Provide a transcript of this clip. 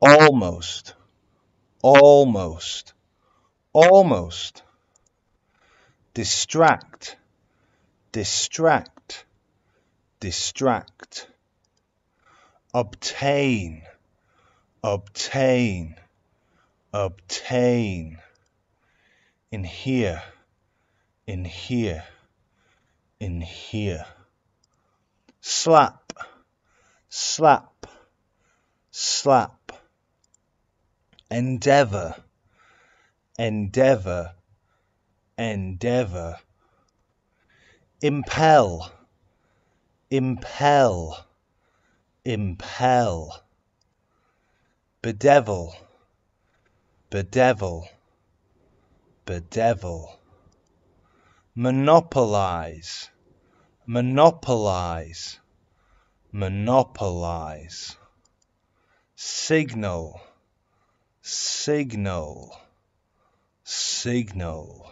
almost, almost, almost, distract, distract, distract, obtain, obtain, obtain, in here, in here, in here, slap, slap, slap, endeavor, endeavor, endeavor, impel, impel, impel, bedevil, bedevil, bedevil, monopolize, monopolize, monopolize, signal, signal, signal,